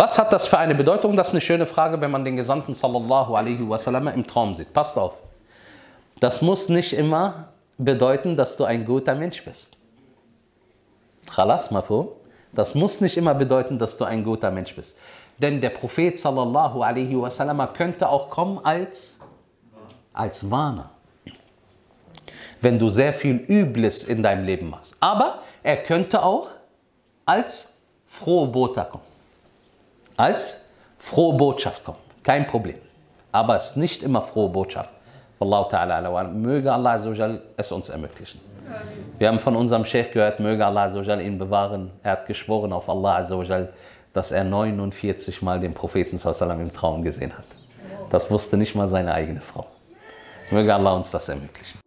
Was hat das für eine Bedeutung? Das ist eine schöne Frage, wenn man den Gesandten sallallahu alaihi wasallam im Traum sieht. Passt auf. Das muss nicht immer bedeuten, dass du ein guter Mensch bist. Khalas, mafhum? Das muss nicht immer bedeuten, dass du ein guter Mensch bist. Denn der Prophet sallallahu alaihi wasallam könnte auch kommen als, als Warner. Wenn du sehr viel Übles in deinem Leben machst. Aber er könnte auch als frohe Bote kommen. Als frohe Botschaft kommen. Kein Problem. Aber es ist nicht immer frohe Botschaft. Wallahu ta'ala ala Möge Allah es uns ermöglichen. Wir haben von unserem Sheikh gehört, möge Allah ihn bewahren. Er hat geschworen auf Allah dass er 49 Mal den Propheten im Traum gesehen hat. Das wusste nicht mal seine eigene Frau. Möge Allah uns das ermöglichen.